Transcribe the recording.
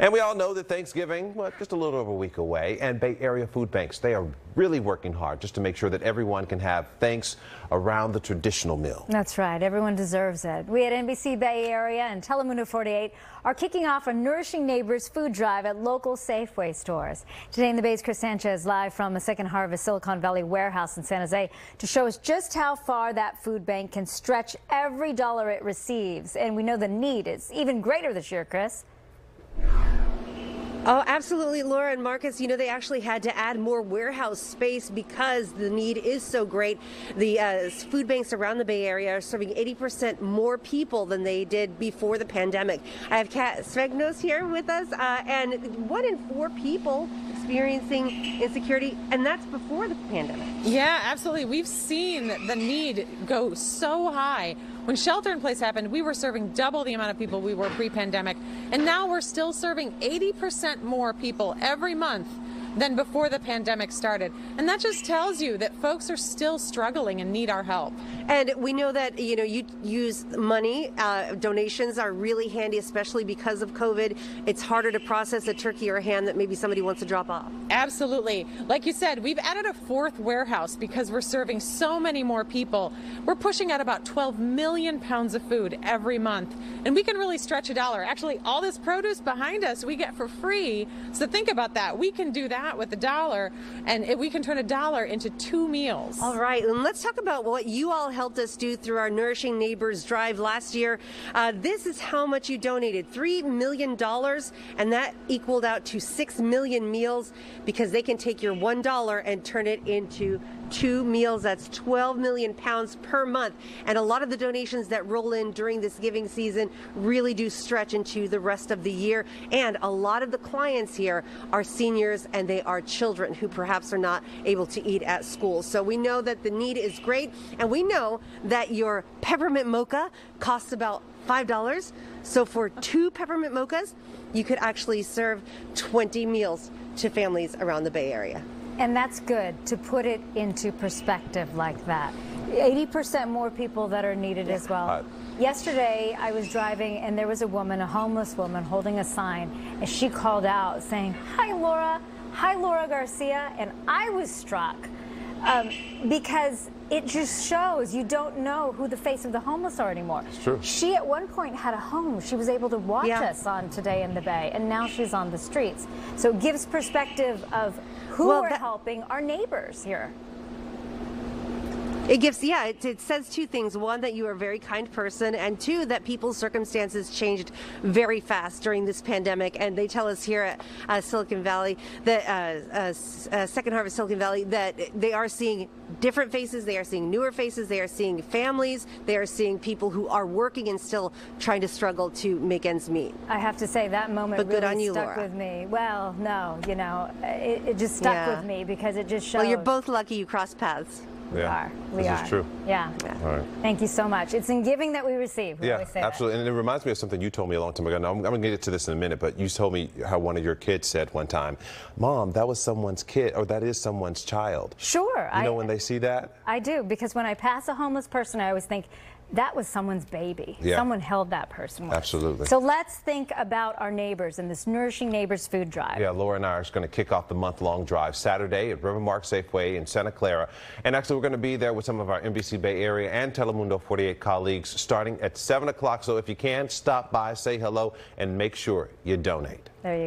And we all know that Thanksgiving, well, just a little over a week away, and Bay Area food banks, they are really working hard just to make sure that everyone can have thanks around the traditional meal. That's right. Everyone deserves it. We at NBC Bay Area and Telemundo 48 are kicking off a Nourishing Neighbors food drive at local Safeway stores. Today in the Bay's Kris Sanchez live from a Second Harvest Silicon Valley warehouse in San Jose to show us just how far that food bank can stretch every dollar it receives. And we know the need is even greater this year, Kris. Oh, absolutely, Laura and Marcus. You know, they actually had to add more warehouse space because the need is so great. The uh, food banks around the Bay Area are serving 80% more people than they did before the pandemic. I have Kat Svegnos here with us, uh, and one in four people experiencing insecurity, and that's before the pandemic. Yeah, absolutely. We've seen the need go so high. When shelter in place happened, we were serving double the amount of people we were pre pandemic, and now we're still serving 80% more people every month than before the pandemic started. And that just tells you that folks are still struggling and need our help. And we know that, you know, you use money. Uh, donations are really handy, especially because of COVID. It's harder to process a turkey or a ham that maybe somebody wants to drop off. Absolutely. Like you said, we've added a fourth warehouse because we're serving so many more people. We're pushing out about 12 million pounds of food every month. And we can really stretch a dollar. Actually, all this produce behind us we get for free. So think about that. We can do that with a dollar, and we can turn a dollar into two meals. All right, and let's talk about what you all helped us do through our Nourishing Neighbors Drive last year. Uh, this is how much you donated $3 million, and that equaled out to 6 million meals because they can take your $1 and turn it into two meals. That's 12 million pounds per month. And a lot of the donations that roll in during this giving season really do stretch into the rest of the year. And a lot of the clients here are seniors and they are children who perhaps are not able to eat at school. So we know that the need is great. And we know that your peppermint mocha costs about $5. So for two peppermint mochas, you could actually serve 20 meals to families around the Bay Area. And that's good to put it into perspective like that. 80% more people that are needed as well. Uh, Yesterday, I was driving and there was a woman, a homeless woman, holding a sign, and she called out saying, Hi, Laura. Hi, Laura Garcia. And I was struck um, because it just shows you don't know who the face of the homeless are anymore. It's true. She at one point had a home. She was able to watch yeah. us on Today in the Bay, and now she's on the streets. So it gives perspective of who well, are helping our neighbors here. It gives, yeah, it, it, says two things. One, that you are a very kind person, and two, that people's circumstances changed very fast during this pandemic. And they tell us here at uh, Silicon Valley, that uh, uh, uh, Second Harvest Silicon Valley, that they are seeing different faces, they are seeing newer faces, they are seeing families, they are seeing people who are working and still trying to struggle to make ends meet. I have to say, that moment but really good on you, stuck Laura. with me. Well, no, you know, it, it just stuck yeah. with me because it just shows. Well, you're both lucky you crossed paths. We yeah. are. We this are. is true. Yeah. yeah. All right. Thank you so much. It's in giving that we receive. We yeah, absolutely. That. And it reminds me of something you told me a long time ago. Now, I'm, I'm going to get to this in a minute, but you told me how one of your kids said one time, Mom, that was someone's kid, or that is someone's child. Sure. You know I, when they see that? I do, because when I pass a homeless person, I always think, that was someone's baby. Yeah. Someone held that person. With. Absolutely. So let's think about our neighbors and this Nourishing Neighbors food drive. Yeah, Laura and I are going to kick off the month-long drive Saturday at Rivermark Safeway in Santa Clara. And actually, we're going to be there with some of our NBC Bay Area and Telemundo 48 colleagues starting at 7 o'clock. So if you can, stop by, say hello, and make sure you donate. There you go.